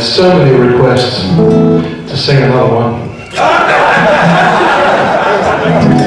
so many requests to sing another one.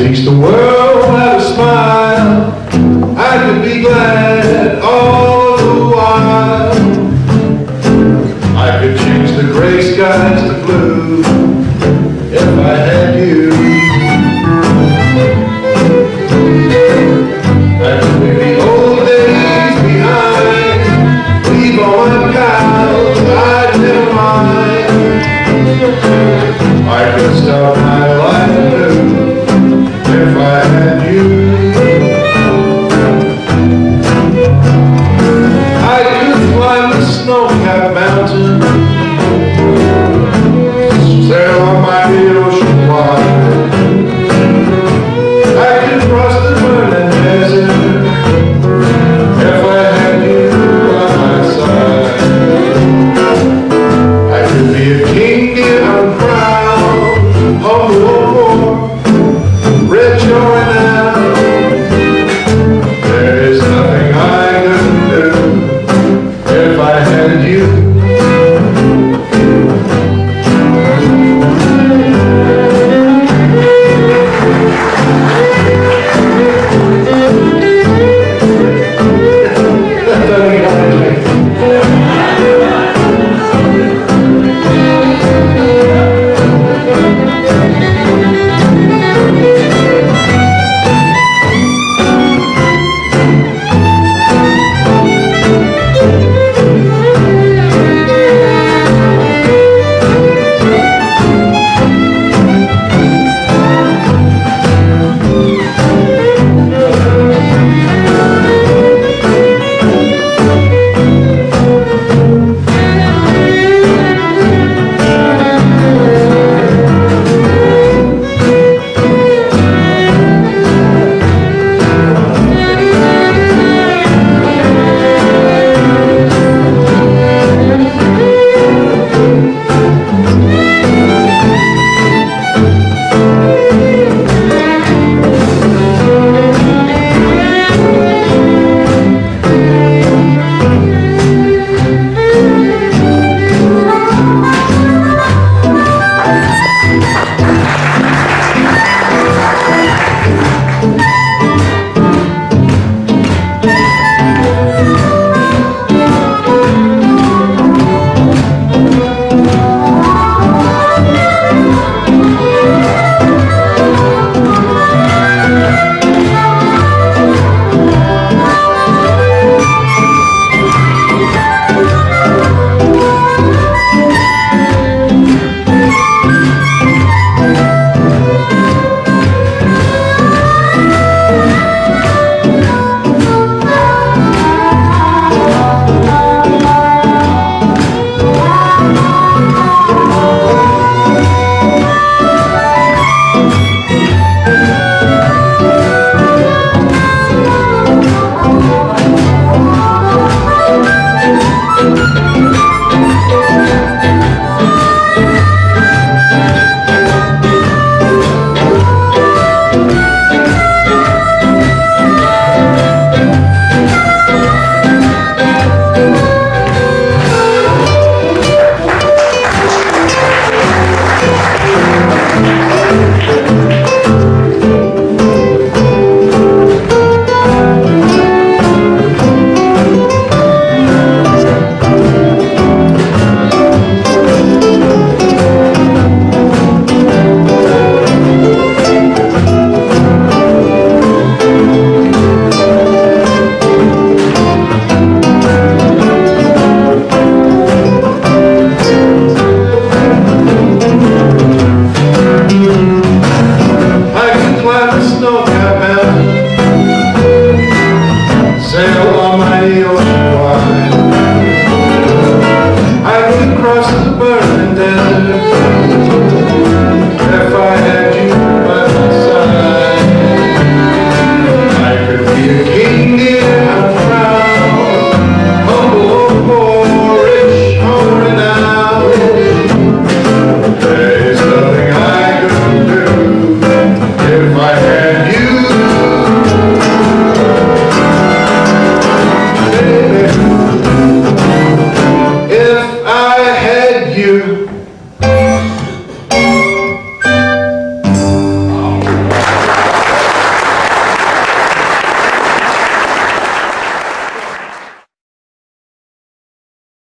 is the world. mountain. Sail on my hill.